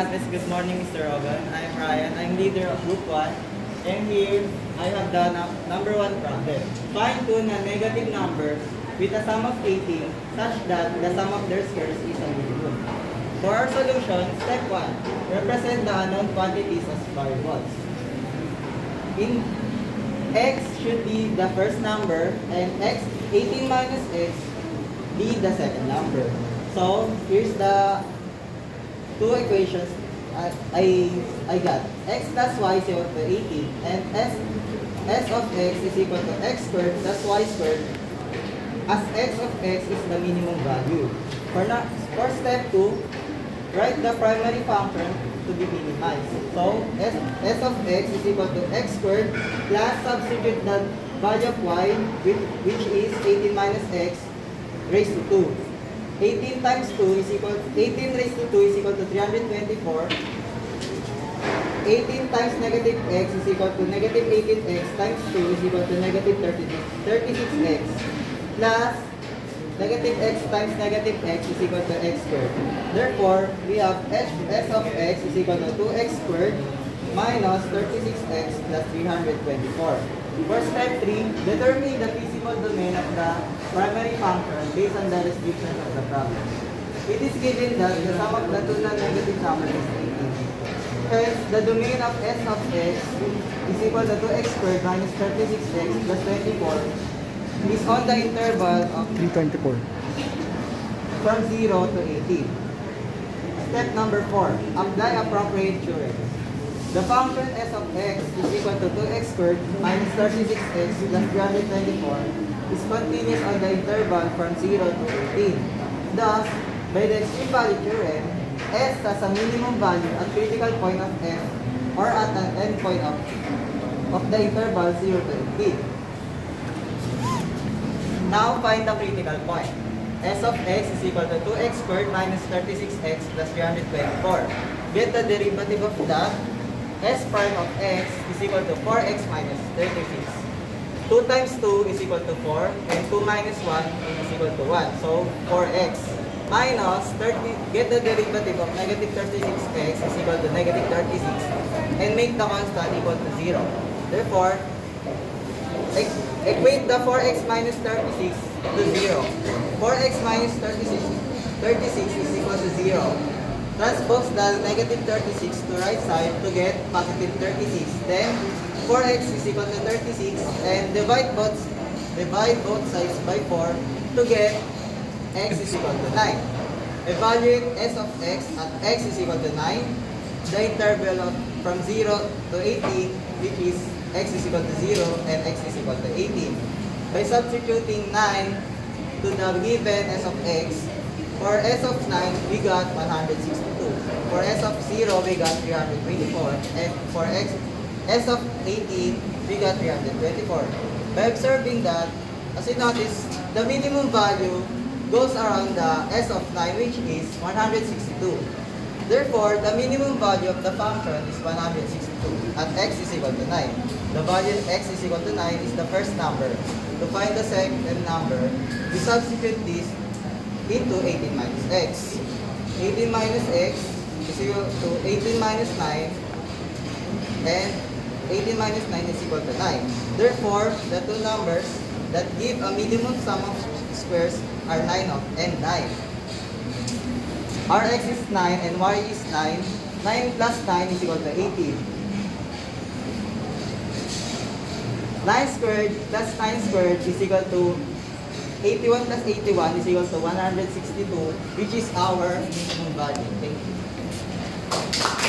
Good morning, Mr. Rogan. I'm Ryan. I'm leader of Group 1. And here, I have the num- number one problem. Find two non-negative numbers with a sum of 18 such that the sum of their squares is a minimum. For our solution, step 1, represent the unknown quantities as variables. In x should be the first number and x 18 minus x be the second number. So, here's the two equations I, I, I got. x plus y is equal to 18 and s, s of x is equal to x squared plus y squared as x of x is the minimum value. For, na, for step 2, write the primary function to be minimized. So, s, s of x is equal to x squared plus substitute the value of y which, which is 18 minus x raised to 2. 18 times 2 is equal 18 raised to 2 is equal to 324. 18 times negative x is equal to negative 18x times 2 is equal to negative 36, 36x plus negative x times negative x is equal to x squared. Therefore, we have h, s of x is equal to 2x squared minus 36x plus 324. For step 3, determine the feasible domain of the primary function based on the restrictions of the problem. It is given that the sum of the two non-negative numbers is 18. Hence, the domain of s of x is equal to 2x squared minus 36x plus 24 is on the interval of 324. from 0 to 18. Step number 4, apply appropriate theorems. The function s of x is equal to 2x squared minus 36x plus 324 is continuous on the interval from 0 to 18. Thus, by the extreme value theorem, s has a minimum value at critical point of f or at an end point of, of the interval 0 to 18. Now find the critical point. S of x is equal to 2x squared minus 36x plus 324. Get the derivative of that. S prime of x is equal to 4x minus 36. 2 times 2 is equal to 4 and 2 minus 1 is equal to 1. So 4x minus 30, get the derivative of negative 36x is equal to negative 36 and make the constant equal to 0. Therefore, equate the 4x minus 36 to 0. 4x minus 36, 36 is equal to 0. Transpose the negative 36 to right side to get positive 36. Then 4x is equal to 36 and divide both divide both sides by 4 to get x is equal to 9. Evaluate s of x at x is equal to 9. The interval of from 0 to 18 which is x is equal to 0 and x is equal to 18. By substituting 9 to the given s of x, for s of 9, we got 162. For s of 0, we got 324. And for x, s of 18, we got 324. By observing that, as you notice, the minimum value goes around the s of 9, which is 162. Therefore, the minimum value of the function is 162 at x is equal to 9. The value x is equal to 9 is the first number. To find the second number, we substitute this into 18 minus x. 18 minus x is equal to 18 minus 9 and 18 minus 9 is equal to 9. Therefore, the two numbers that give a minimum sum of squares are 9 of and 9. Rx is 9 and y is 9. 9 plus 9 is equal to 18. 9 squared plus 9 squared is equal to 81 plus 81 is equal to 162 which is our minimum value. Thank you.